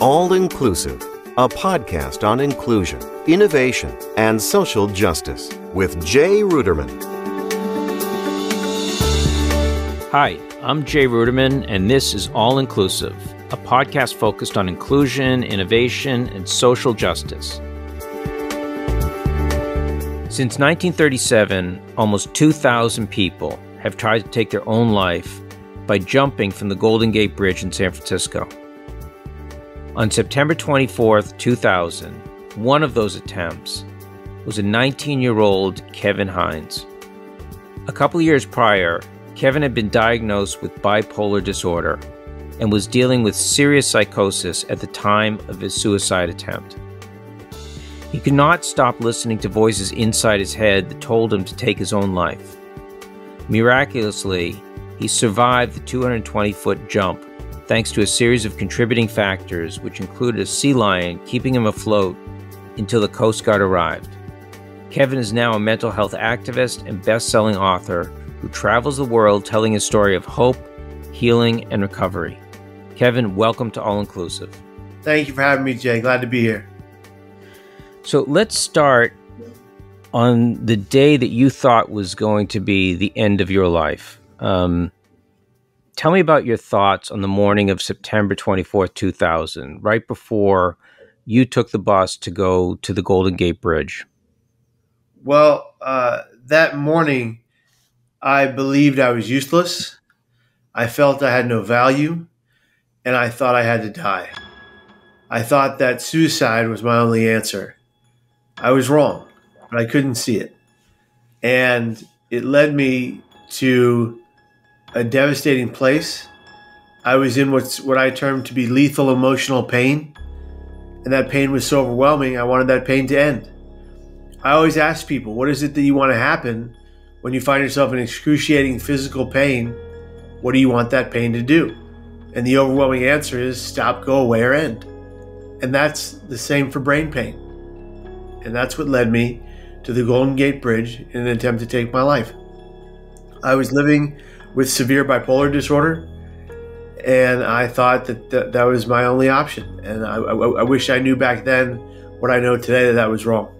All Inclusive, a podcast on inclusion, innovation, and social justice with Jay Ruderman. Hi, I'm Jay Ruderman, and this is All Inclusive, a podcast focused on inclusion, innovation, and social justice. Since 1937, almost 2,000 people have tried to take their own life by jumping from the Golden Gate Bridge in San Francisco. On September 24, 2000, one of those attempts was a 19 year old Kevin Hines. A couple years prior, Kevin had been diagnosed with bipolar disorder and was dealing with serious psychosis at the time of his suicide attempt. He could not stop listening to voices inside his head that told him to take his own life. Miraculously, he survived the 220 foot jump thanks to a series of contributing factors, which included a sea lion keeping him afloat until the Coast Guard arrived. Kevin is now a mental health activist and best selling author who travels the world telling his story of hope, healing, and recovery. Kevin, welcome to All Inclusive. Thank you for having me, Jay. Glad to be here. So let's start on the day that you thought was going to be the end of your life. Um, tell me about your thoughts on the morning of September 24th, 2000, right before you took the bus to go to the Golden Gate Bridge. Well, uh, that morning, I believed I was useless. I felt I had no value, and I thought I had to die. I thought that suicide was my only answer. I was wrong, but I couldn't see it. And it led me to a devastating place. I was in what's what I term to be lethal emotional pain, and that pain was so overwhelming. I wanted that pain to end. I always ask people, "What is it that you want to happen when you find yourself in excruciating physical pain? What do you want that pain to do?" And the overwhelming answer is stop, go away, or end. And that's the same for brain pain. And that's what led me to the Golden Gate Bridge in an attempt to take my life. I was living with severe bipolar disorder. And I thought that th- that was my only option. And I, I, I wish I knew back then what I know today that that was wrong.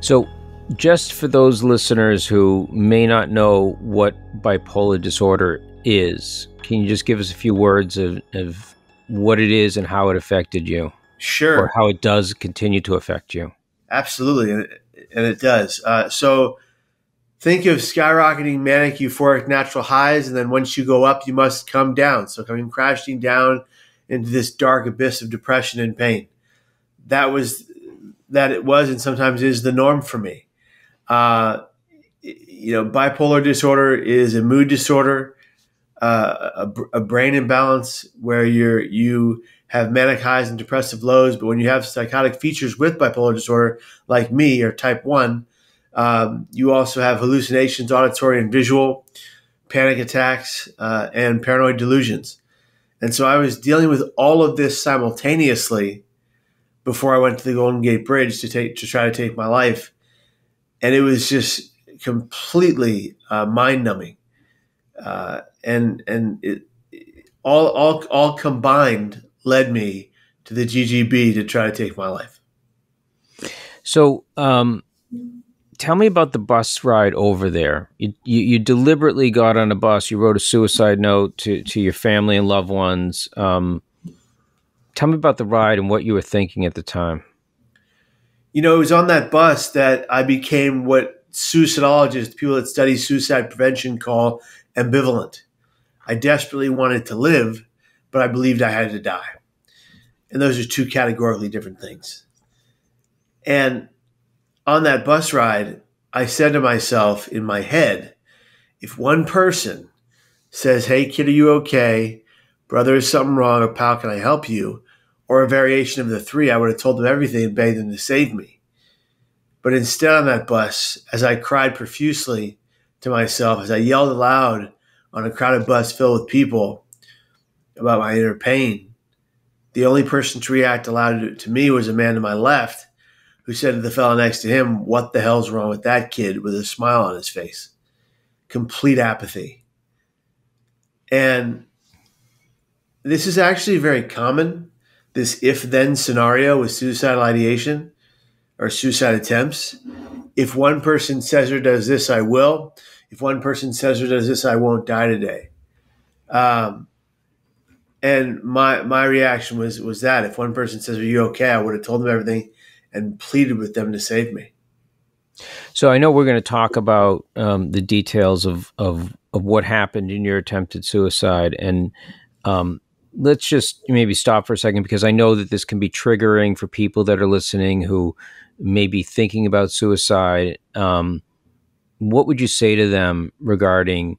So, just for those listeners who may not know what bipolar disorder is, can you just give us a few words of, of what it is and how it affected you? Sure. Or how it does continue to affect you? Absolutely. And it, and it does. Uh, so, think of skyrocketing manic euphoric natural highs and then once you go up you must come down. So coming crashing down into this dark abyss of depression and pain. That was that it was and sometimes is the norm for me. Uh, you know bipolar disorder is a mood disorder uh, a, a brain imbalance where you're you have manic highs and depressive lows but when you have psychotic features with bipolar disorder like me or type 1 um, you also have hallucinations, auditory and visual, panic attacks, uh, and paranoid delusions. And so I was dealing with all of this simultaneously before I went to the Golden Gate Bridge to take to try to take my life, and it was just completely uh, mind numbing, uh, and and it, all all all combined led me to the GGB to try to take my life. So, um, tell me about the bus ride over there. You, you, you deliberately got on a bus. You wrote a suicide note to to your family and loved ones. Um, tell me about the ride and what you were thinking at the time. You know, it was on that bus that I became what suicidologists, people that study suicide prevention, call ambivalent. I desperately wanted to live, but I believed I had to die. And those are two categorically different things. And on that bus ride, I said to myself in my head, if one person says, Hey, kid, are you okay? Brother, is something wrong? Or pal, can I help you? Or a variation of the three, I would have told them everything and begged them to save me. But instead, on that bus, as I cried profusely to myself, as I yelled aloud on a crowded bus filled with people about my inner pain, the only person to react aloud to me was a man to my left who said to the fellow next to him, What the hell's wrong with that kid? with a smile on his face. Complete apathy. And this is actually very common. this if then scenario with suicidal ideation or suicide attempts. If one person says or does this, I will. If one person says or does this, I won't die today. Um, and my my reaction was was that if one person says, "Are you okay?" I would have told them everything and pleaded with them to save me. So I know we're going to talk about um, the details of, of of what happened in your attempted suicide, and um, let's just maybe stop for a second because I know that this can be triggering for people that are listening who may be thinking about suicide. Um, what would you say to them regarding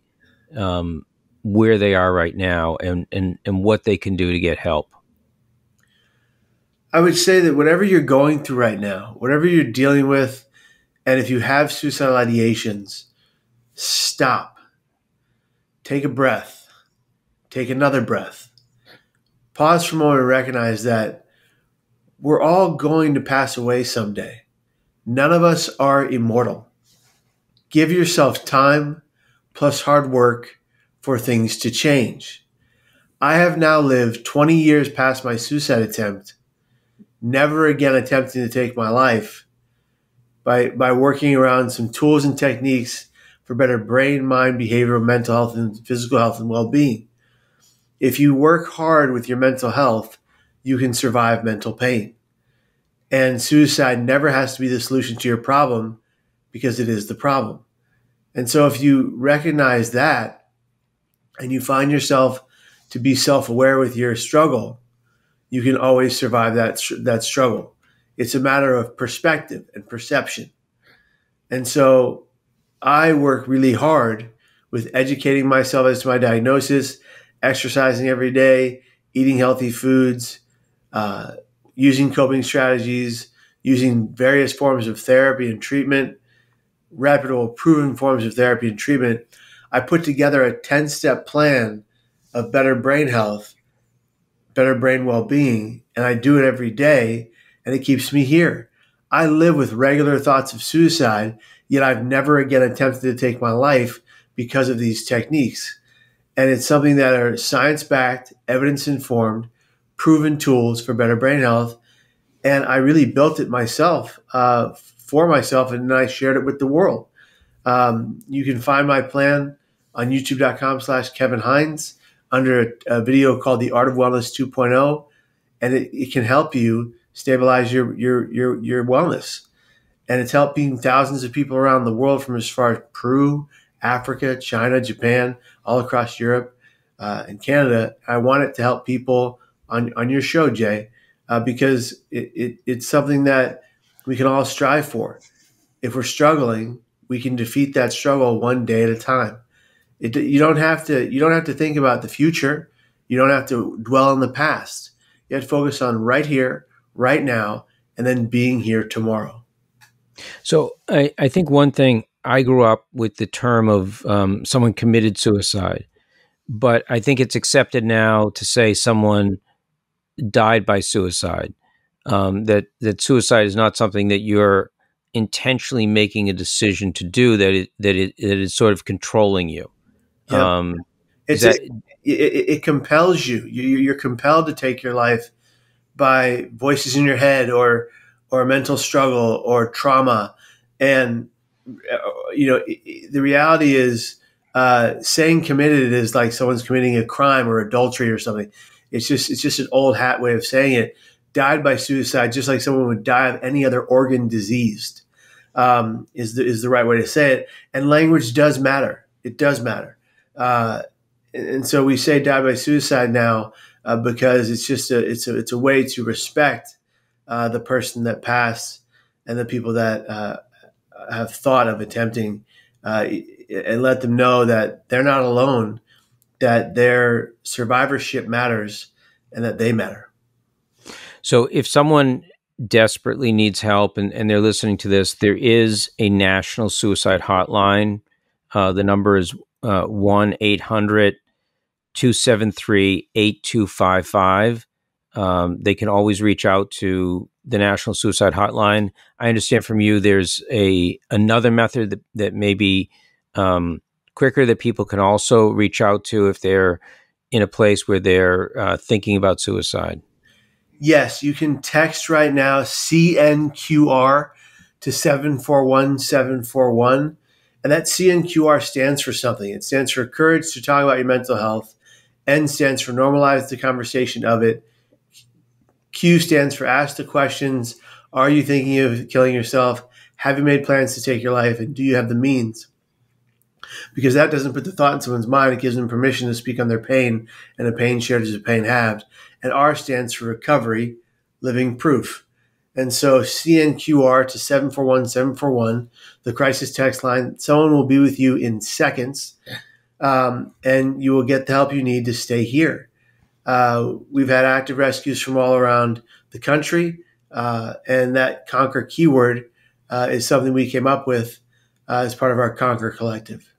um, where they are right now and, and and what they can do to get help? I would say that whatever you're going through right now, whatever you're dealing with and if you have suicidal ideations, stop. Take a breath. Take another breath. Pause for a moment and recognize that we're all going to pass away someday. None of us are immortal. Give yourself time plus hard work for things to change. I have now lived 20 years past my suicide attempt, never again attempting to take my life by by working around some tools and techniques for better brain, mind, behavioral, mental health, and physical health and well-being. If you work hard with your mental health, you can survive mental pain. And suicide never has to be the solution to your problem because it is the problem. And so if you recognize that and you find yourself to be self-aware with your struggle, you can always survive that that struggle. It's a matter of perspective and perception. And so I work really hard with educating myself as to my diagnosis, exercising every day, eating healthy foods, uh, using coping strategies, using various forms of therapy and treatment, reputable, proven forms of therapy and treatment. I put together a 10 step plan of better brain health, better brain well being, and I do it every day and it keeps me here. I live with regular thoughts of suicide, yet I've never again attempted to take my life because of these techniques. And it's something that are science backed, evidence informed, proven tools for better brain health. And I really built it myself uh, for myself, and then I shared it with the world. Um, you can find my plan on youtube.com slash Kevin Hines under a, a, video called The Art of Wellness 2.0. And it, it can help you stabilize your your your your wellness. And it's helping thousands of people around the world from as far as Peru, Africa, China, Japan, all across Europe uh, and Canada. I want it to help people on, on your show, Jay, uh, because it, it, it's something that we can all strive for. If we're struggling, we can defeat that struggle one day at a time. It, you don't have to you don't have to think about the future. You don't have to dwell on the past. You have to focus on right here, right now and then being here tomorrow. So I, I think one thing I grew up with the term of um, someone committed suicide, but I think it's accepted now to say someone died by suicide. Um, that that suicide is not something that you're intentionally making a decision to do. That it that it, it is sort of controlling you. Yeah. Um, it's that, it, it, it, compels you. you. You're compelled to take your life by voices in your head or or mental struggle or trauma and you know the reality is uh, saying committed is like someone's committing a crime or adultery or something it's just it's just an old hat way of saying it died by suicide just like someone would die of any other organ diseased um, is the, is the right way to say it and language does matter it does matter uh, and so we say die by suicide now uh, because it's just a it's a it's a way to respect uh, the person that passed and the people that uh, have thought of attempting uh, and let them know that they're not alone, that their survivorship matters, and that they matter. So, if someone desperately needs help and, and they're listening to this, there is a national suicide hotline. Uh, the number is uh, one eight hundred 273 8255. Um, they can always reach out to the National Suicide Hotline. I understand from you there's a another method that, that may be um, quicker that people can also reach out to if they're in a place where they're uh, thinking about suicide. Yes, you can text right now CNQR to 741741. And that CNQR stands for something. It stands for Courage to Talk About Your Mental Health. N stands for Normalize the Conversation of It. Q stands for Ask the Questions. Are you thinking of killing yourself? Have you made plans to take your life? And do you have the means? Because that doesn't put the thought in someone's mind. It gives them permission to speak on their pain, and a pain shared is a pain halved. And R stands for Recovery, Living Proof. And so CNQR to 741 741, the crisis text line. Someone will be with you in seconds, um, and you will get the help you need to stay here. Uh, we've had active rescues from all around the country, uh, and that Conquer keyword uh, is something we came up with uh, as part of our Conquer Collective.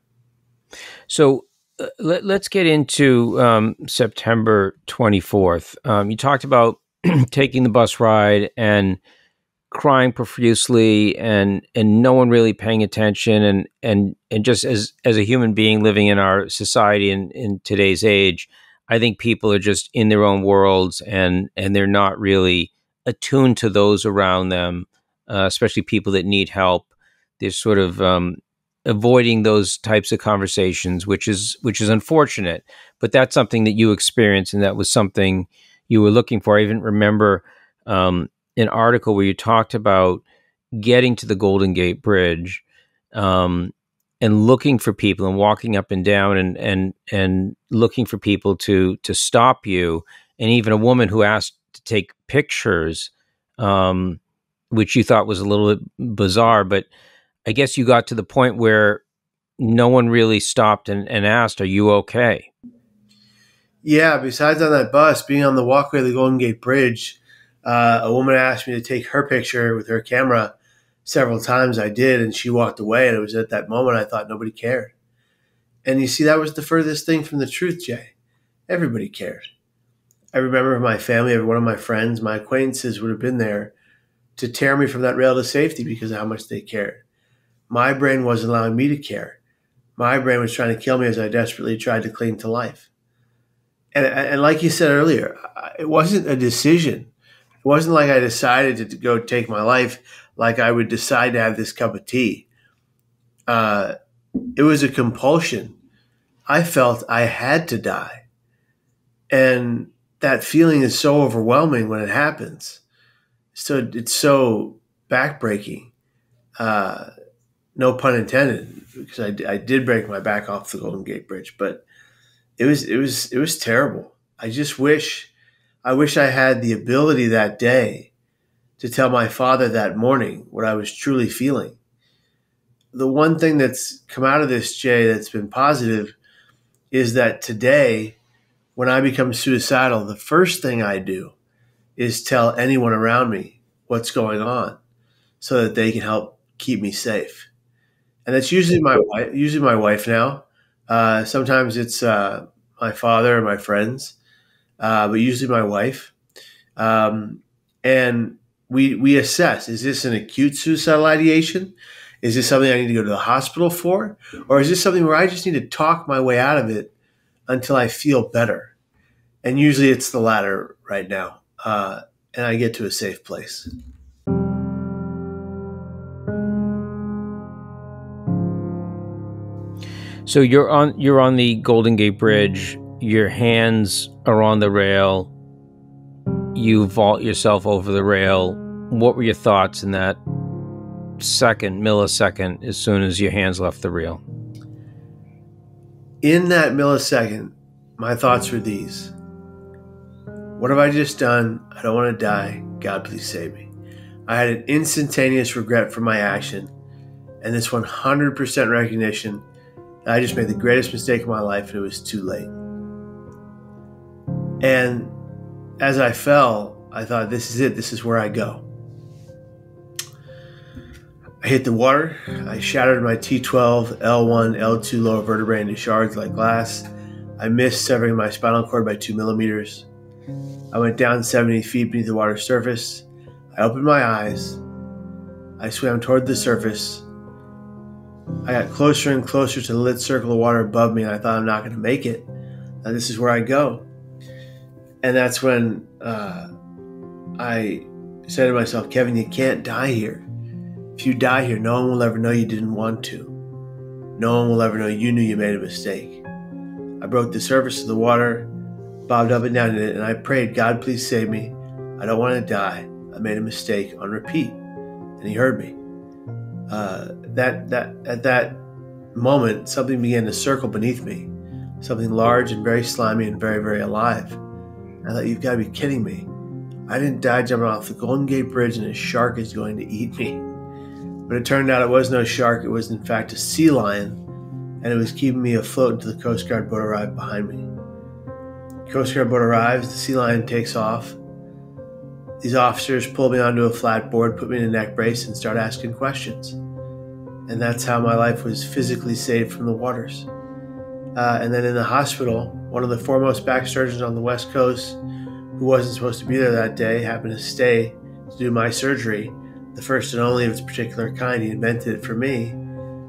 So uh, let, us get into um, September 24th. Um, you talked about taking the bus ride and crying profusely and and no one really paying attention and and and just as as a human being living in our society in in today's age i think people are just in their own worlds and and they're not really attuned to those around them uh, especially people that need help. They're sort of um, avoiding those types of conversations which is which is unfortunate but that's something that you experienced and that was something you were looking for. I even remember um, an article where you talked about getting to the Golden Gate Bridge um, and looking for people and walking up and down and and and looking for people to to stop you, and even a woman who asked to take pictures, um, which you thought was a little bit bizarre, but I guess you got to the point where no one really stopped and, and asked, "Are you okay?" Yeah, besides on that bus, being on the walkway of the Golden Gate Bridge, uh, a woman asked me to take her picture with her camera several times. I did, and she walked away. And it was at that moment I thought nobody cared. And you see, that was the furthest thing from the truth, Jay. Everybody cared. I remember my family, every one of my friends, my acquaintances would have been there to tear me from that rail to safety because of how much they cared. My brain wasn't allowing me to care. My brain was trying to kill me as I desperately tried to cling to life and, and like you said earlier, it wasn't a decision. It wasn't like I decided to go take my life like I would decide to have this cup of tea. Uh, it was a compulsion. I felt I had to die. And that feeling is so overwhelming when it happens. So it's so backbreaking. Uh, no pun intended, because I, I did break my back off the Golden Gate Bridge, but it was it was it was terrible. I just wish I wish I had the ability that day to tell my father that morning what I was truly feeling. The one thing that's come out of this, Jay, that's been positive is that today, when I become suicidal, the first thing I do is tell anyone around me what's going on so that they can help keep me safe. And that's usually my wife, usually my wife now. Uh, sometimes it's uh, my father and my friends, uh, but usually my wife. Um, and we we assess: is this an acute suicidal ideation? Is this something I need to go to the hospital for, or is this something where I just need to talk my way out of it until I feel better? And usually it's the latter right now, uh, and I get to a safe place. So you're on you're on the Golden Gate Bridge. Your hands are on the rail. You vault yourself over the rail. What were your thoughts in that second, millisecond, as soon as your hands left the rail? In that millisecond, my thoughts were these. What have I just done? I don't want to die. God, please save me. I had an instantaneous regret for my action and this 100% recognition I just made the greatest mistake of my life and it was too late. And as I fell, I thought, this is it. This is where I go. I hit the water. I shattered my T12, L1, L2 lower vertebrae into shards like glass. I missed severing my spinal cord by two millimeters. I went down 70 feet beneath the water's surface. I opened my eyes. I swam toward the surface I got closer and closer to the lit circle of water above me, and I thought I'm not going to make it. this is where I go. And that's when uh, I said to myself, Kevin, you can't die here. If you die here, no one will ever know you didn't want to. No one will ever know you knew you made a mistake. I broke the surface of the water, bobbed up and down in it, and I prayed, God, please save me. I don't want to die. I made a mistake on repeat. And he heard me. Uh, that, that, at that moment, something began to circle beneath me, something large and very slimy and very, very alive. I thought, you've got to be kidding me. I didn't die jumping off the Golden Gate Bridge and a shark is going to eat me. But it turned out it was no shark, it was in fact a sea lion, and it was keeping me afloat until the Coast Guard boat arrived behind me. Coast Guard boat arrives, the sea lion takes off. These officers pull me onto a flat board, put me in a neck brace, and start asking questions. And that's how my life was physically saved from the waters. Uh, and then in the hospital, one of the foremost back surgeons on the West Coast, who wasn't supposed to be there that day, happened to stay to do my surgery the first and only of its particular kind. He invented it for me,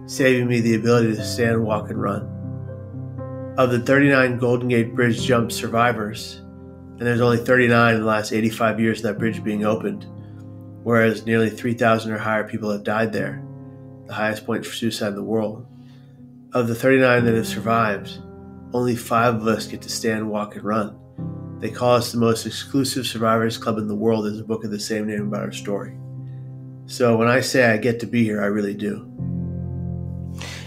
saving me the ability to stand, walk, and run. Of the 39 Golden Gate Bridge jump survivors, and there's only 39 in the last 85 years of that bridge being opened, whereas nearly 3,000 or higher people have died there, the highest point for suicide in the world. Of the 39 that have survived, only five of us get to stand, walk, and run. They call us the most exclusive survivors club in the world. There's a book of the same name about our story. So when I say I get to be here, I really do.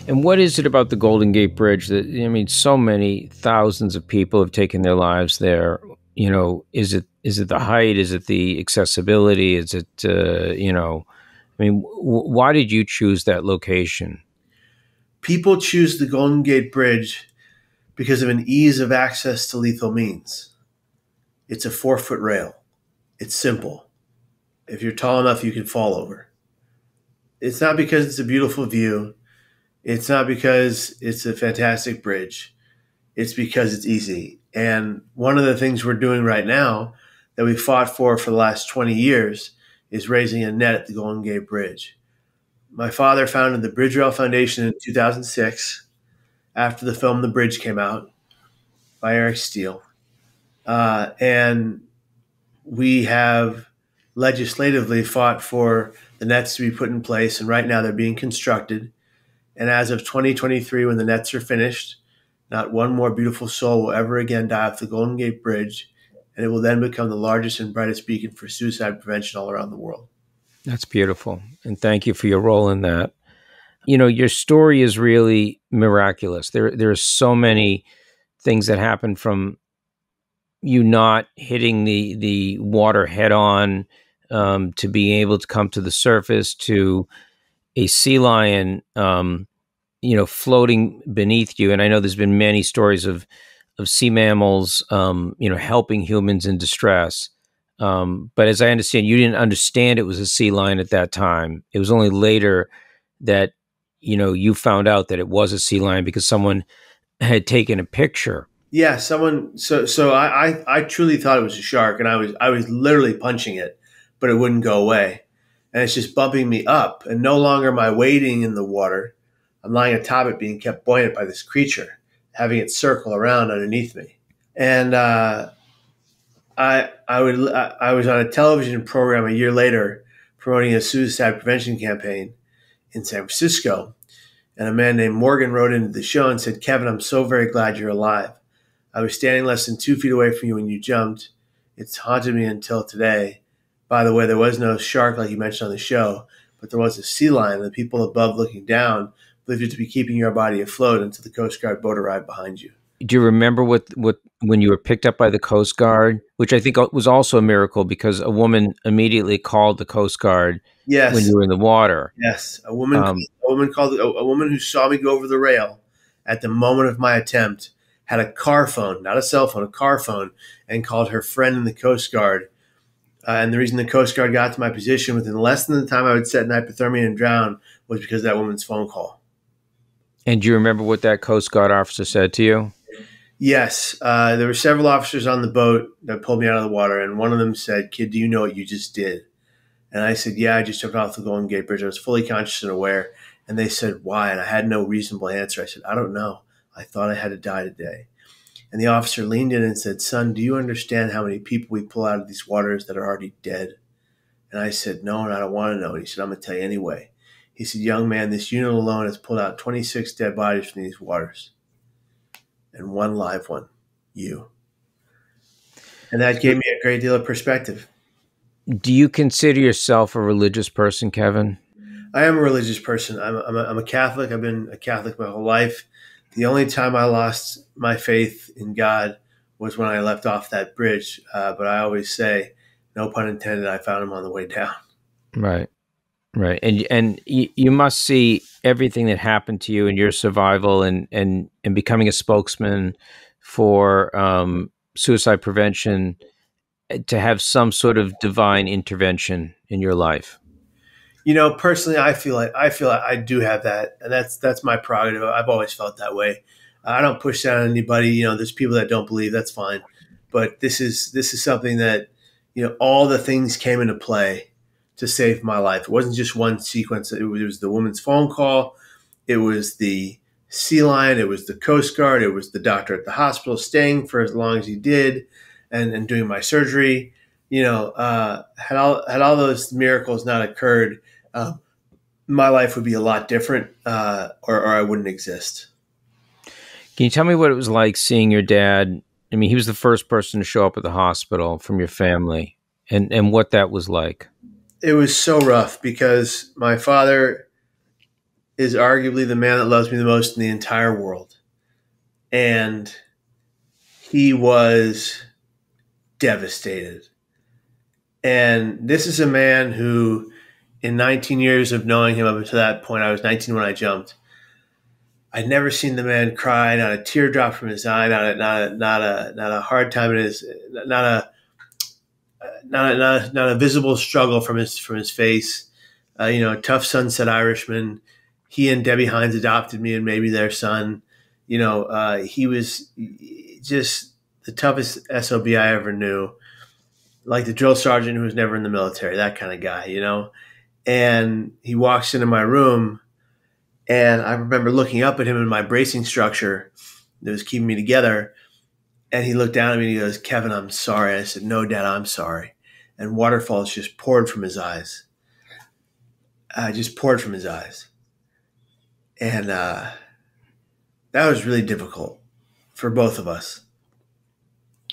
And what is it about the Golden Gate Bridge that I mean, so many thousands of people have taken their lives there? You know, is it is it the height? Is it the accessibility? Is it uh, you know? I mean, w- why did you choose that location? People choose the Golden Gate Bridge because of an ease of access to lethal means. It's a four foot rail. It's simple. If you're tall enough, you can fall over. It's not because it's a beautiful view. It's not because it's a fantastic bridge. It's because it's easy. And one of the things we're doing right now that we fought for for the last 20 years is raising a net at the Golden Gate Bridge. My father founded the Bridge Rail Foundation in 2006 after the film The Bridge came out by Eric Steel. Uh, and we have legislatively fought for the nets to be put in place, and right now they're being constructed. And as of 2023, when the nets are finished, not one more beautiful soul will ever again die off the Golden Gate Bridge, and it will then become the largest and brightest beacon for suicide prevention all around the world. That's beautiful. And thank you for your role in that. You know, your story is really miraculous. There there are so many things that happen from you not hitting the the water head on um, to being able to come to the surface to a sea lion um, you know floating beneath you and i know there's been many stories of of sea mammals um, you know helping humans in distress um, but as i understand you didn't understand it was a sea lion at that time it was only later that you know you found out that it was a sea lion because someone had taken a picture yeah, someone. So so I, I I truly thought it was a shark, and I was I was literally punching it, but it wouldn't go away, and it's just bumping me up, and no longer am I wading in the water. I'm lying atop it, being kept buoyant by this creature, having it circle around underneath me, and uh, I I would I was on a television program a year later promoting a suicide prevention campaign in San Francisco, and a man named Morgan wrote into the show and said, "Kevin, I'm so very glad you're alive." I was standing less than two feet away from you when you jumped. It's haunted me until today. By the way, there was no shark like you mentioned on the show, but there was a sea lion, and the people above looking down believed it to be keeping your body afloat until the Coast Guard boat arrived behind you. Do you remember what, what when you were picked up by the Coast Guard, which I think was also a miracle because a woman immediately called the Coast Guard yes. when you were in the water. Yes, a woman, um, a woman called a, a woman who saw me go over the rail at the moment of my attempt had a car phone, not a cell phone, a car phone, and called her friend in the Coast Guard. Uh, and the reason the Coast Guard got to my position within less than the time I would set in hypothermia and drown was because of that woman's phone call. And do you remember what that Coast Guard officer said to you? Yes. Uh, there were several officers on the boat that pulled me out of the water, and one of them said, Kid, do you know what you just did? And I said, Yeah, I just took off the Golden Gate Bridge. I was fully conscious and aware. And they said, Why? And I had no reasonable answer. I said, I don't know. I thought I had to die today. And the officer leaned in and said, Son, do you understand how many people we pull out of these waters that are already dead? And I said, No, and I don't want to know. And he said, I'm going to tell you anyway. He said, Young man, this unit alone has pulled out 26 dead bodies from these waters and one live one, you. And that gave me a great deal of perspective. Do you consider yourself a religious person, Kevin? I am a religious person. I'm, I'm, a, I'm a Catholic. I've been a Catholic my whole life. The only time I lost my faith in God was when I left off that bridge. Uh, but I always say, no pun intended, I found him on the way down. Right. Right. And and you, must see everything that happened to you and your survival and and and becoming a spokesman for um, suicide prevention eh, to have some sort of divine intervention in your life you know, personally, I feel like I feel like I do have that, and that's that's my prerogative. I've always felt that way. I don't push that on anybody. You know, there's people that don't believe. That's fine, but this is this is something that you know all the things came into play to save my life. It wasn't just one sequence. It was, the woman's phone call. It was the sea lion. It was the Coast Guard. It was the doctor at the hospital staying for as long as he did, and and doing my surgery. You know, uh, had all had all those miracles not occurred uh, my life would be a lot different, uh, or, or I wouldn't exist. Can you tell me what it was like seeing your dad? I mean, he was the first person to show up at the hospital from your family, and and what that was like. It was so rough because my father is arguably the man that loves me the most in the entire world, and he was devastated. And this is a man who in 19 years of knowing him up until that point, I was 19 when I jumped. I'd never seen the man cry, not a teardrop from his eye, not a, not a, not a, not a hard time in his, not a, not a, not not a visible struggle from his, from his face. Uh, you know, tough sunset Irishman. He and Debbie Hines adopted me and made me their son. You know, uh, he was just the toughest SOB I ever knew. Like the drill sergeant who was never in the military, that kind of guy, you know? and he walks into my room and i remember looking up at him in my bracing structure that was keeping me together and he looked down at me and he goes kevin i'm sorry. I said no dad i'm sorry. And waterfalls just poured from his eyes. Uh, just poured from his eyes. And uh, that was really difficult for both of us.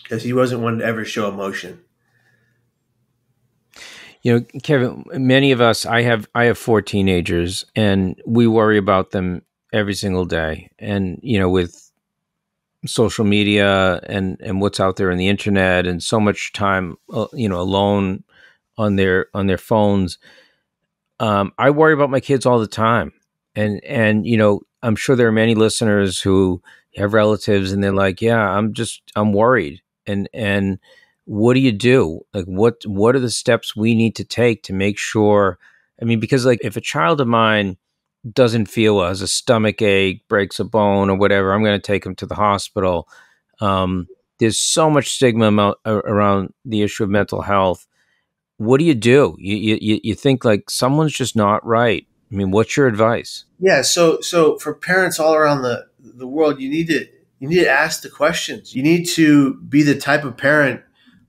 Because he wasn't one to ever show emotion. You know, Kevin, many of us, I have, I have four teenagers, and we worry about them every single day. And you know, with social media and and what's out there on the internet, and so much time, uh, you know, alone on their on their phones, um, I worry about my kids all the time. And and you know, I'm sure there are many listeners who have relatives, and they're like, "Yeah, I'm just, I'm worried," and and what do you do? Like what what are the steps we need to take to make sure I mean because like if a child of mine doesn't feel well, has a stomach ache, breaks a bone or whatever, I'm going to take him to the hospital. Um, there's so much stigma around the issue of mental health. What do you do? You, you you think like someone's just not right. I mean, what's your advice? Yeah, so so for parents all around the the world, you need to you need to ask the questions. You need to be the type of parent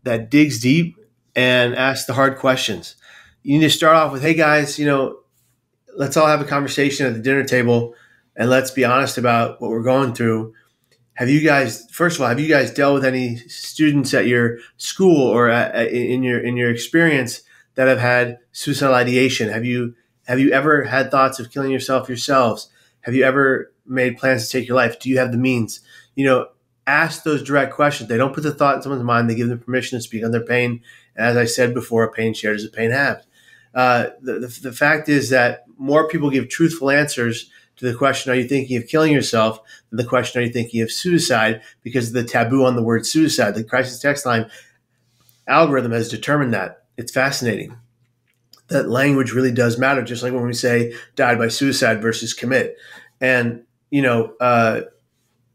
that digs deep and asks the hard questions. You need to start off with, hey guys, you know, let's all have a conversation at the dinner table and let's be honest about what we're going through. Have you guys, first of all, have you guys dealt with any students at your school or at, in your in your experience that have had suicidal ideation? Have you have you ever had thoughts of killing yourself yourselves? Have you ever made plans to take your life? Do you have the means? You know, ask those direct questions. They don't put the thought in someone's mind. They give them permission to speak on their pain. As I said before, a pain shared is a pain halved. Uh, the, the, the fact is that more people give truthful answers to the question, are you thinking of killing yourself? than the question, are you thinking of suicide? Because of the taboo on the word suicide. The crisis text line algorithm has determined that. It's fascinating. That language really does matter, just like when we say died by suicide versus commit. And, you know, uh,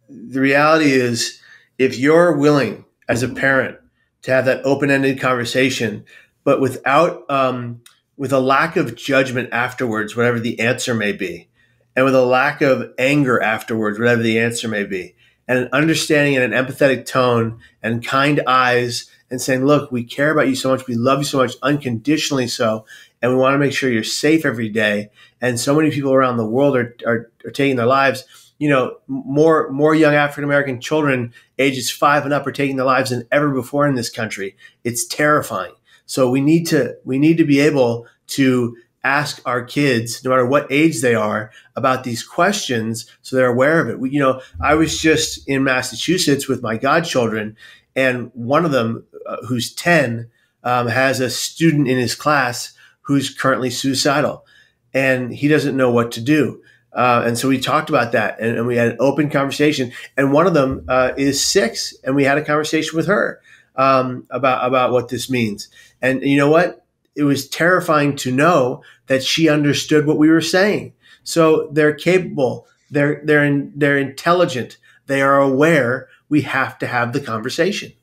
the reality is if you're willing as a parent to have that open-ended conversation but without um, with a lack of judgment afterwards whatever the answer may be and with a lack of anger afterwards whatever the answer may be and an understanding and an empathetic tone and kind eyes and saying, look, we care about you so much. We love you so much, unconditionally so. And we want to make sure you're safe every day. And so many people around the world are, are, are taking their lives. You know, more more young African American children, ages five and up, are taking their lives than ever before in this country. It's terrifying. So we need to we need to be able to ask our kids, no matter what age they are, about these questions so they're aware of it. We, you know, I was just in Massachusetts with my godchildren, and one of them, uh, who's 10, um, has a student in his class who's currently suicidal, and he doesn't know what to do. Uh, and so we talked about that and, and, we had an open conversation. And one of them uh, is six, and we had a conversation with her um, about, about what this means. And you know what? it was terrifying to know that she understood what we were saying. So they're capable. They're they're in, they're intelligent. They are aware. We have to have the conversation.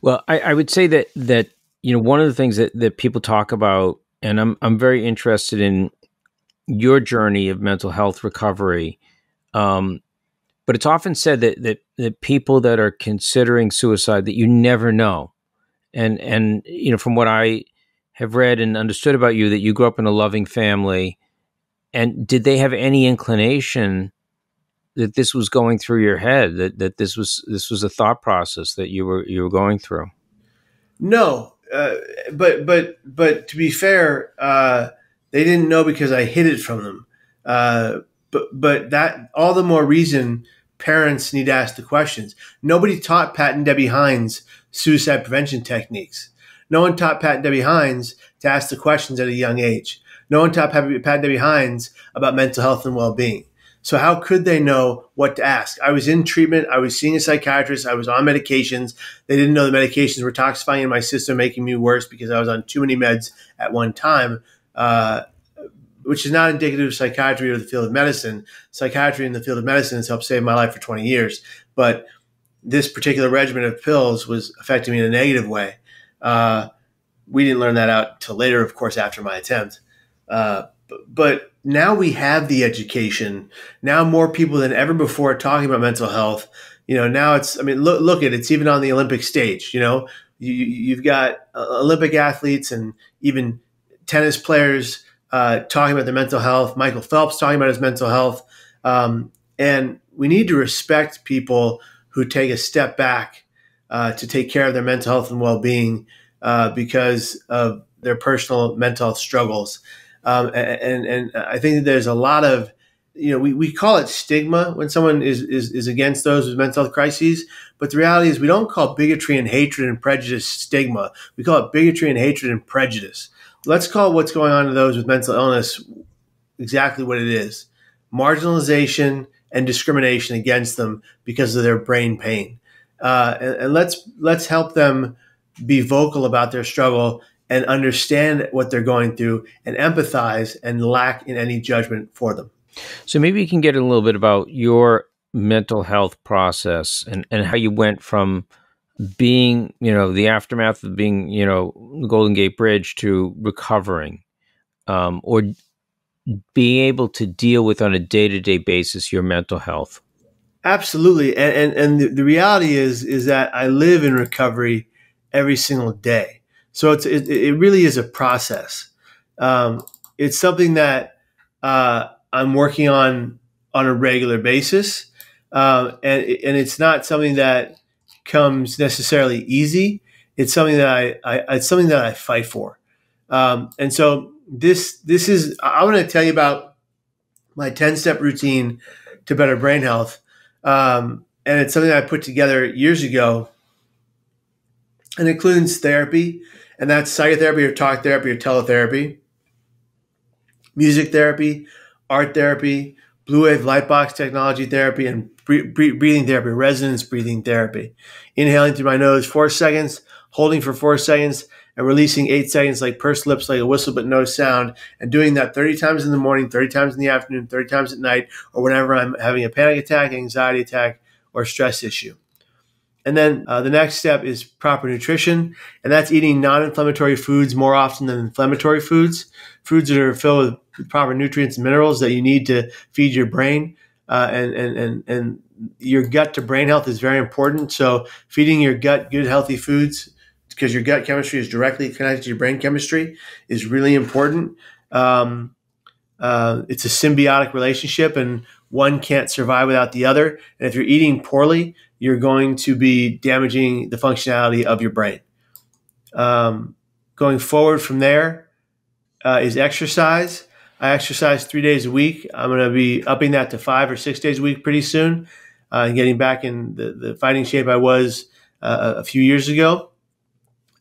Well, I, I would say that that you know one of the things that that people talk about, and I'm I'm very interested in your journey of mental health recovery. Um, but it's often said that, that that people that are considering suicide that you never know, and and you know from what I have read and understood about you that you grew up in a loving family. And did they have any inclination that this was going through your head? That that this was this was a thought process that you were you were going through? No, uh, but but but to be fair, uh, they didn't know because I hid it from them. Uh, but but that all the more reason parents need to ask the questions. Nobody taught Pat and Debbie Hines suicide prevention techniques. No one taught Pat Debbie Hines to ask the questions at a young age. No one taught Pat Debbie Hines about mental health and well being. So how could they know what to ask? I was in treatment. I was seeing a psychiatrist. I was on medications. They didn't know the medications were toxifying in my system, making me worse because I was on too many meds at one time, uh, which is not indicative of psychiatry or the field of medicine. Psychiatry in the field of medicine has helped save my life for 20 years. But this particular regimen of pills was affecting me in a negative way. Uh, we didn't learn that out till later, of course, after my attempt. Uh, but, now we have the education. Now more people than ever before talking about mental health. You know, now it's. I mean, look, look at it, it's even on the Olympic stage. You know, you, you've got uh, Olympic athletes and even tennis players uh, talking about their mental health. Michael Phelps talking about his mental health, um, and we need to respect people who take a step back uh, to take care of their mental health and well being uh, because of their personal mental health struggles. Um, and, and I think that there's a lot of, you know, we, we call it stigma when someone is, is, is against those with mental health crises. But the reality is, we don't call bigotry and hatred and prejudice stigma. We call it bigotry and hatred and prejudice. Let's call what's going on to those with mental illness exactly what it is marginalization and discrimination against them because of their brain pain uh, and, and let's let's help them be vocal about their struggle and understand what they're going through and empathize and lack in any judgment for them. So maybe you can get a little bit about your mental health process and, and how you went from being, you know, the aftermath of being, you know, the Golden Gate Bridge to recovering um, or being able to deal with on a day to day basis your mental health. Absolutely, and and, and the, the, reality is is that I live in recovery every single day. So it's it, it really is a process. Um, it's something that uh, I'm working on on a regular basis, um, and and it's not something that comes necessarily easy. It's something that I, I it's something that I fight for, um, and so this this is I want to tell you about my ten step routine to better brain health um, and it's something I put together years ago and includes therapy, and that's psychotherapy or talk therapy or teletherapy, music therapy, art therapy, blue wave light box technology therapy, and breathing therapy, resonance breathing therapy. Inhaling through my nose four seconds, holding for four seconds, and releasing eight seconds like pursed lips, like a whistle, but no sound, and doing that 30 times in the morning, 30 times in the afternoon, 30 times at night, or whenever I'm having a panic attack, anxiety attack, or stress issue. And then uh, the next step is proper nutrition, and that's eating non inflammatory foods more often than inflammatory foods, foods that are filled with proper nutrients and minerals that you need to feed your brain. Uh, and, and, and, and your gut to brain health is very important. So feeding your gut good, healthy foods because your gut chemistry is directly connected to your brain chemistry is really important. Um, uh, it's a symbiotic relationship, and one can't survive without the other. And if you're eating poorly, you're going to be damaging the functionality of your brain. Um, going forward from there uh, is exercise. I exercise three days a week. I'm going to be upping that to five or six days a week pretty soon uh, and getting back in the, the fighting shape I was uh, a few years ago.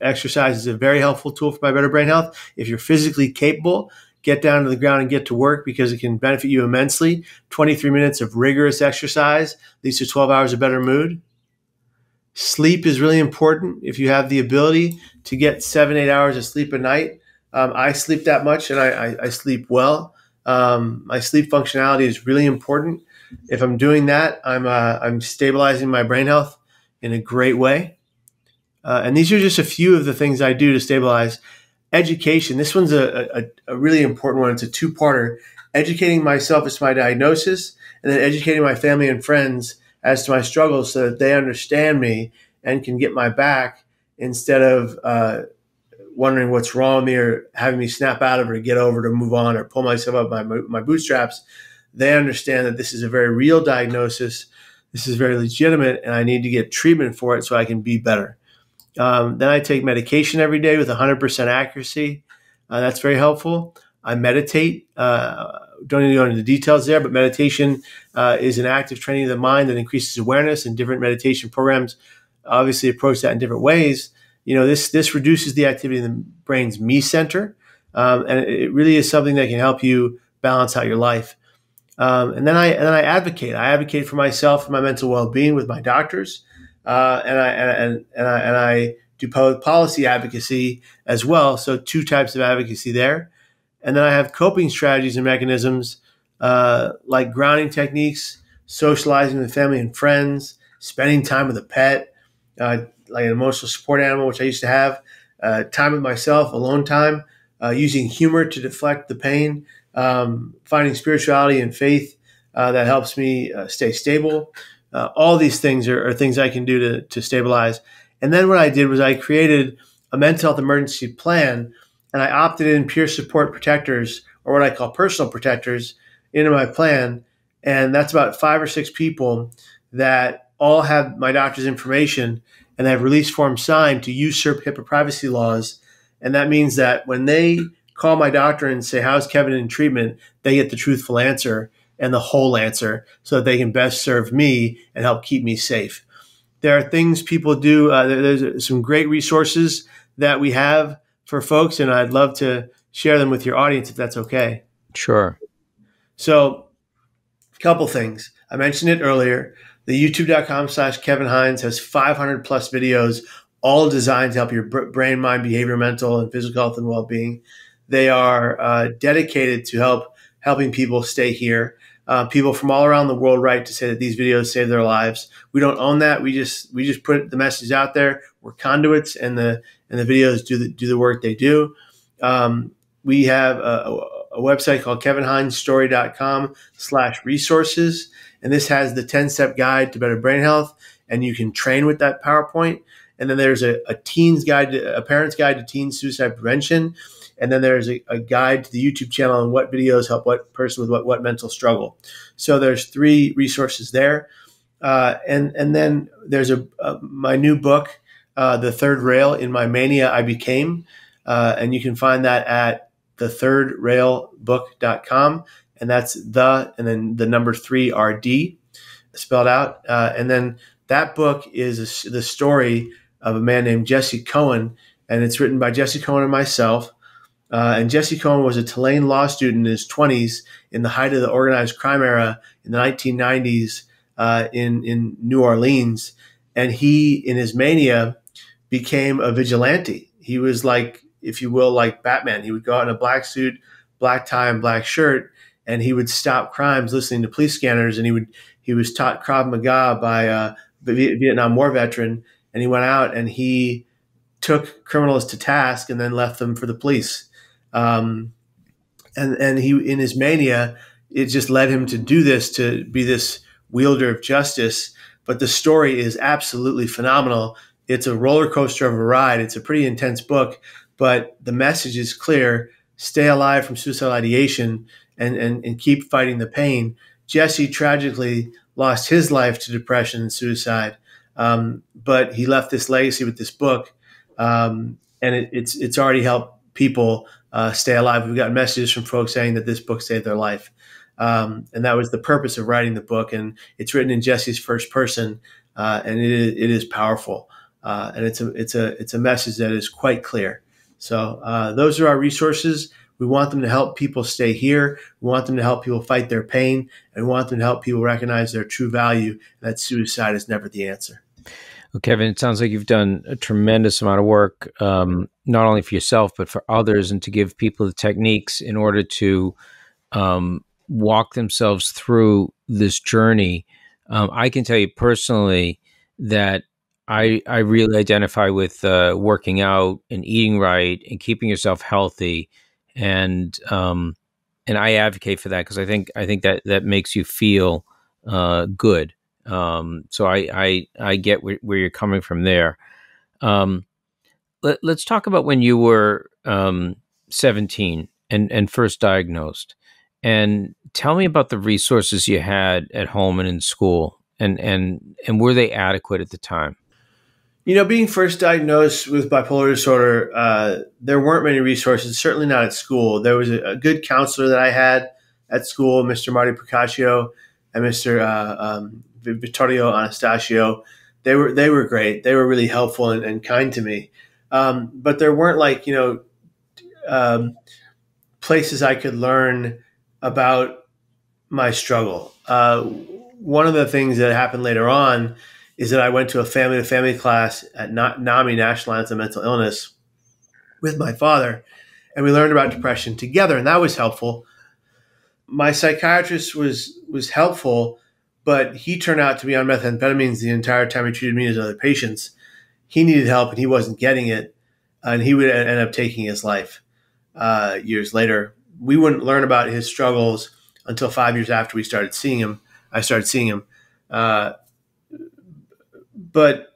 Exercise is a very helpful tool for my better brain health. If you're physically capable, get down to the ground and get to work because it can benefit you immensely. 23 minutes of rigorous exercise leads to 12 hours of better mood. Sleep is really important. If you have the ability to get seven, eight hours of sleep a night, um, I sleep that much and I, I, I sleep well. Um, my sleep functionality is really important. If I'm doing that, I'm, uh, I'm stabilizing my brain health in a great way. Uh, and these are just a few of the things I do to stabilize education. This one's a, a, a really important one. It's a two parter educating myself as to my diagnosis, and then educating my family and friends as to my struggles so that they understand me and can get my back instead of uh, wondering what's wrong with me or having me snap out of it or get over to move on or pull myself up by my, my bootstraps. They understand that this is a very real diagnosis. This is very legitimate, and I need to get treatment for it so I can be better. Um, then I take medication every day with 100% accuracy. Uh, that's very helpful. I meditate. Uh, don't need to go into the details there, but meditation uh, is an active training of the mind that increases awareness, and different meditation programs obviously approach that in different ways. You know, this this reduces the activity in the brain's me center, um, and it really is something that can help you balance out your life. Um, and then I and then I advocate. I advocate for myself and my mental well being with my doctors uh, and I and, and I and I do public policy advocacy as well. So two types of advocacy there, and then I have coping strategies and mechanisms uh, like grounding techniques, socializing with family and friends, spending time with a pet, uh, like an emotional support animal, which I used to have, uh, time with myself, alone time, uh, using humor to deflect the pain, um, finding spirituality and faith that helps me stay stable. Uh, all these things are, are, things I can do to, to stabilize. And then what I did was I created a mental health emergency plan and I opted in peer support protectors or what I call personal protectors into my plan. And that's about five or six people that all have my doctor's information and have release forms signed to usurp HIPAA privacy laws. And that means that when they call my doctor and say, How's Kevin in treatment? they get the truthful answer and the whole answer so that they can best serve me and help keep me safe. There are things people do. Uh, there's some great resources that we have for folks, and I'd love to share them with your audience if that's okay. Sure. So, a couple things. I mentioned it earlier. The youtube.com slash Kevin Hines has 500 plus videos, all designed to help your brain, mind, behavior, mental, and physical health and well being. They are uh, dedicated to help helping people stay here uh, people from all around the world write to say that these videos save their lives. We don't own that. We just we just put the message out there. We're conduits, and the and the videos do the do the work they do. Um, we have a, a, website called kevinhinesstory.com slash resources, and this has the 10 step guide to better brain health, and you can train with that PowerPoint. And then there's a, a teens guide, to, a parent's guide to teen suicide prevention and then there's a, a, guide to the YouTube channel on what videos help what person with what, what mental struggle. So there's three resources there. Uh, and, and then there's a, a my new book, uh, The Third Rail in My Mania I Became. Uh, and you can find that at thethirdrailbook.com. And that's the, and then the number three RD spelled out. Uh, and then that book is a, the story of a man named Jesse Cohen. And it's written by Jesse Cohen and myself. Uh, and Jesse Cohen was a Tulane law student in his 20s in the height of the organized crime era in the 1990s uh, in, in New Orleans. And he, in his mania, became a vigilante. He was like, if you will, like Batman. He would go out in a black suit, black tie, and black shirt, and he would stop crimes listening to police scanners. And he would he was taught Krav Maga by a Vietnam War veteran, and he went out and he took criminals to task and then left them for the police um, and and he in his mania, it just led him to do this to be this wielder of justice, but the story is absolutely phenomenal. It's a roller coaster of a ride. It's a pretty intense book, but the message is clear stay alive from suicidal ideation and, and, and keep fighting the pain. Jesse tragically lost his life to depression and suicide, um, but he left this legacy with this book, um, and it, it's it's already helped people uh, stay alive. We've gotten messages from folks saying that this book saved their life. Um, and that was the purpose of writing the book. And it's written in Jesse's first person, uh, and it is, it is powerful. Uh, and it's a it's a it's a message that is quite clear. So uh, those are our resources. We want them to help people stay here. We want them to help people fight their pain, and we want them to help people recognize their true value. that suicide is never the answer. Well, Kevin, it sounds like you've done a tremendous amount of work, um, not only for yourself but for others, and to give people the techniques in order to um, walk themselves through this journey. Um, I can tell you personally that I I really identify with uh, working out and eating right and keeping yourself healthy, and um, and I advocate for that because I think I think that that makes you feel uh, good. Um, so I I I get where, where you're coming from there. Um, let, us talk about when you were um, 17 and and first diagnosed. And tell me about the resources you had at home and in school and and and were they adequate at the time? You know being first diagnosed with bipolar disorder uh, there weren't many resources certainly not at school. There was a, a, good counselor that i had at school mr marty procaccio and mr uh, um, vittorio anastasio. They were they were great. They were really helpful and, and kind to me um, but there weren't like you know um, places i could learn about my struggle. Uh, one of the things that happened later on is that I went to a family to family class at NAMI, National Alliance on Mental Illness, with my father, and we learned about depression together, and that was helpful. My psychiatrist was was helpful, but he turned out to be on methamphetamines the entire time he treated me as other patients. He needed help, and he wasn't getting it, and he would end up taking his life uh, years later we wouldn't learn about his struggles until five years after we started seeing him. I started seeing him. Uh, but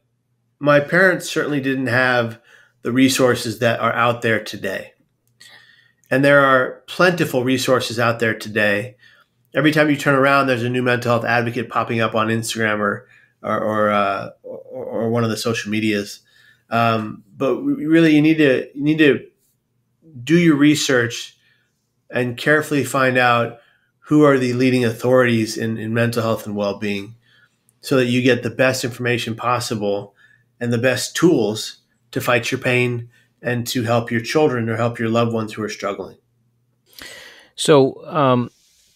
my parents certainly didn't have the resources that are out there today. And there are plentiful resources out there today. Every time you turn around, there's a new mental health advocate popping up on Instagram or or or, uh, or, or one of the social medias. Um, but really, you need to you need to do your research and carefully find out who are the leading authorities in, in mental health and well being so that you get the best information possible and the best tools to fight your pain and to help your children or help your loved ones who are struggling. So, um,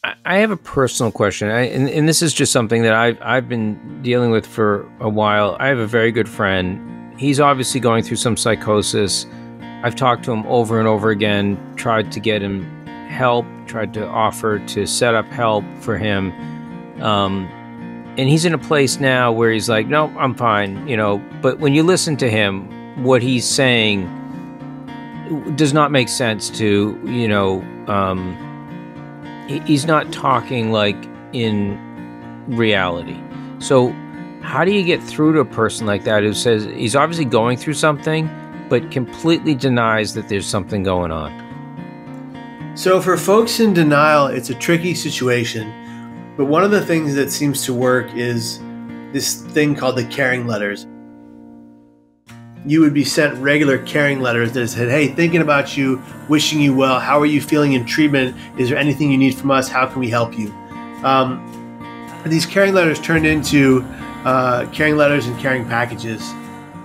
I have a personal question, I, and, and, this is just something that I've, I've been dealing with for a while. I have a very good friend. He's obviously going through some psychosis. I've talked to him over and over again, tried to get him help, tried to offer to set up help for him. Um, and he's in a place now where he's like, no, I'm fine, you know. But when you listen to him, what he's saying does not make sense to, you know, um, he's not talking like in reality. So, how do you get through to a person like that who says he's obviously going through something, but completely denies that there's something going on? So, for folks in denial, it's a tricky situation. But one of the things that seems to work is this thing called the caring letters. You would be sent regular caring letters that said, Hey, thinking about you, wishing you well. How are you feeling in treatment? Is there anything you need from us? How can we help you? Um, these caring letters turned into uh, caring letters and caring packages.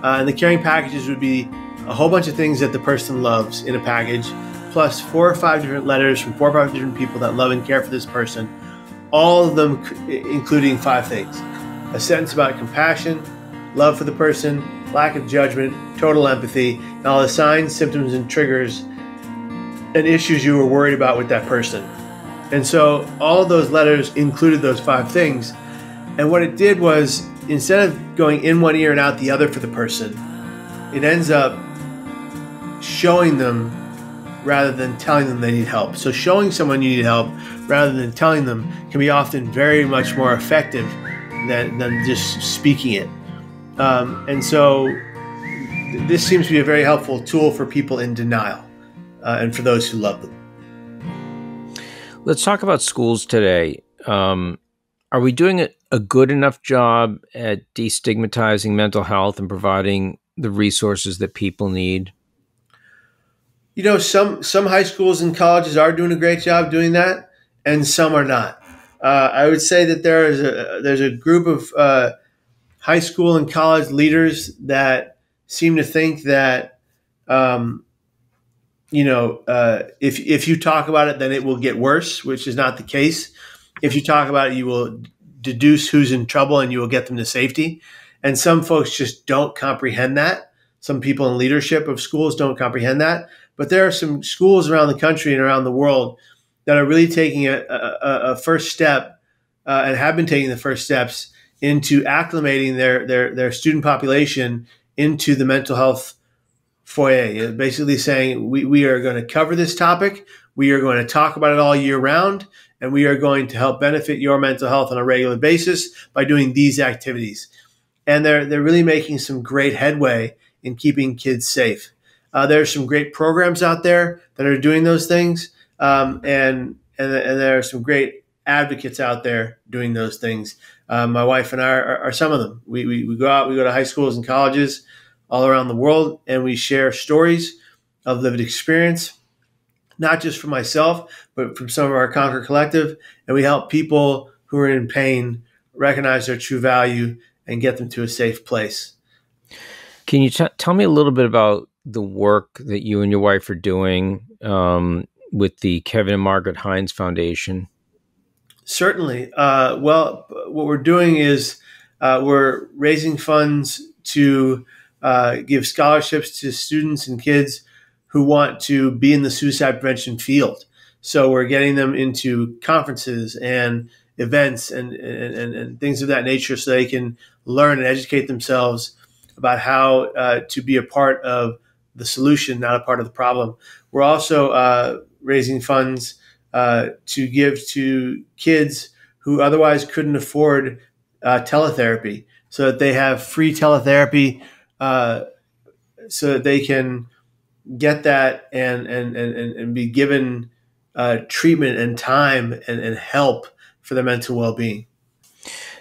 Uh, and the caring packages would be a whole bunch of things that the person loves in a package plus four or five different letters from four or five different people that love and care for this person, all of them including five things a sentence about compassion, love for the person, lack of judgment, total empathy, and all the signs, symptoms, and triggers and issues you were worried about with that person. And so all of those letters included those five things. And what it did was instead of going in one ear and out the other for the person, it ends up showing them rather than telling them they need help. So showing someone you need help rather than telling them can be often very much more effective than, than just speaking it. Um, and so this seems to be a very helpful tool for people in denial uh, and for those who love them. Let's talk about schools today. Um, are we doing a, a good enough job at destigmatizing mental health and providing the resources that people need? You know, some some high schools and colleges are doing a great job doing that, and some are not. Uh, I would say that there is a there's a group of uh, high school and college leaders that seem to think that um, you know uh, if if you talk about it, then it will get worse, which is not the case. If you talk about it, you will deduce who's in trouble and you will get them to safety. And some folks just don't comprehend that. Some people in leadership of schools don't comprehend that. But there are some schools around the country and around the world that are really taking a, a, a first step uh, and have been taking the first steps into acclimating their, their, their student population into the mental health foyer. Basically saying, we, we are going to cover this topic. We are going to talk about it all year round. And we are going to help benefit your mental health on a regular basis by doing these activities. And they're, they're really making some great headway in keeping kids safe. Uh, there's some great programs out there that are doing those things, um, and, and and there are some great advocates out there doing those things. Uh, my wife and I are, are, some of them. We, we, we go out, we go to high schools and colleges all around the world, and we share stories of lived experience, not just for myself, but from some of our Conquer Collective, and we help people who are in pain recognize their true value and get them to a safe place. Can you t- tell me a little bit about the work that you and your wife are doing um, with the Kevin and Margaret Hines Foundation? Certainly. Uh, well, what we're doing is uh, we're raising funds to uh, give scholarships to students and kids who want to be in the suicide prevention field. So we're getting them into conferences and events and, and, and things of that nature so they can learn and educate themselves about how uh, to be a part of the solution, not a part of the problem. We're also uh, raising funds uh, to give to kids who otherwise couldn't afford uh, teletherapy, so that they have free teletherapy, uh, so that they can get that and and and, and be given uh, treatment and time and, and help for their mental well being.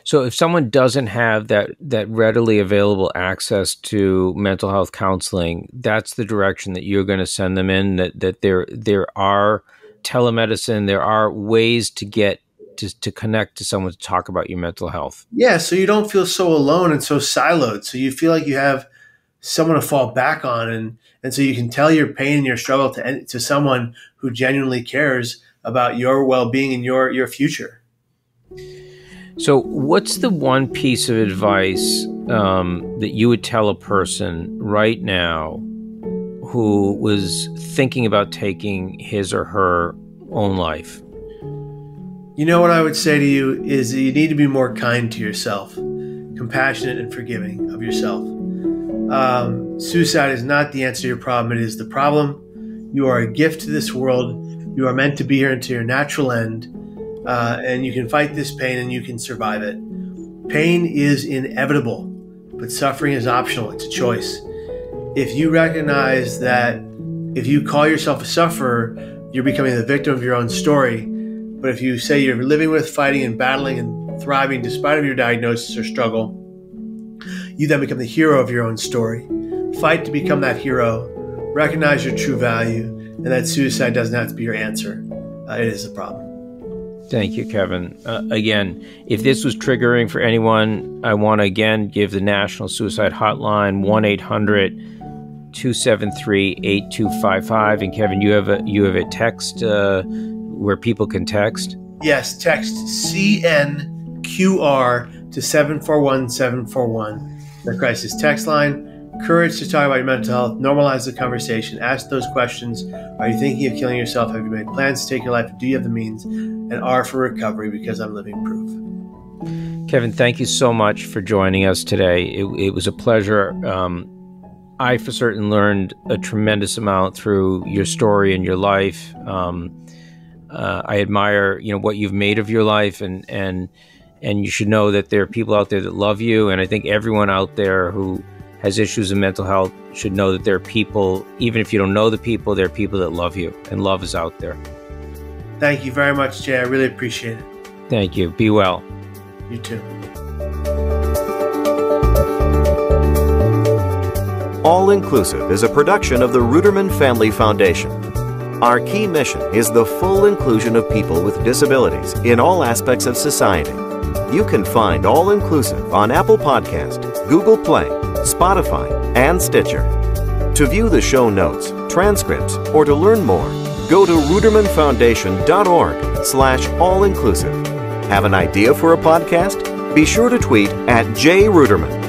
So if someone doesn't have that that readily available access to mental health counseling, that's the direction that you're going to send them in. That that there there are telemedicine, there are ways to get to, to connect to someone to talk about your mental health. Yeah, so you don't feel so alone and so siloed. So you feel like you have someone to fall back on, and and so you can tell your pain and your struggle to to someone who genuinely cares about your well being and your your future. So, what's the one piece of advice um, that you would tell a person right now who was thinking about taking his or her own life? You know what I would say to you is that you need to be more kind to yourself, compassionate and forgiving of yourself. Um, suicide is not the answer to your problem, it is the problem. You are a gift to this world. You are meant to be here until your natural end uh, and you can fight this pain and you can survive it. Pain is inevitable, but suffering is optional. It's a choice. If you recognize that if you call yourself a sufferer, you're becoming the victim of your own story. But if you say you're living with, fighting, and battling and thriving despite of your diagnosis or struggle, you then become the hero of your own story. Fight to become that hero. Recognize your true value, and that suicide doesn't have to be your answer. Uh, it is a problem. Thank you, Kevin. Uh, again, if this was triggering for anyone, I want to again give the National Suicide Hotline 1 800 273 8255. And Kevin, you have a, you have a text uh, where people can text? Yes, text CNQR to 741 741. The crisis text line courage to talk about your mental health, normalize the conversation, ask those questions. Are you thinking of killing yourself? Have you made plans to take your life? Do you have the means? And R for recovery because I'm living proof. Kevin, thank you so much for joining us today. It, it was a pleasure um, I for certain learned a tremendous amount through your story and your life. Um, uh, I admire, you know, what you've made of your life, and and and you should know that there are people out there that love you. And I think everyone out there who has issues of mental health should know that there are people, even if you don't know the people, there are people that love you, and love is out there. Thank you very much, Jay. I really appreciate it. Thank you. Be well. You too. All Inclusive is a production of the Ruderman Family Foundation. Our key mission is the full inclusion of people with disabilities in all aspects of society. You can find All Inclusive on Apple Podcast, Google Play, Spotify, and Stitcher. To view the show notes, transcripts, or to learn more, go to rudermanfoundation.org slash all-inclusive. Have an idea for a podcast? Be sure to tweet at jruderman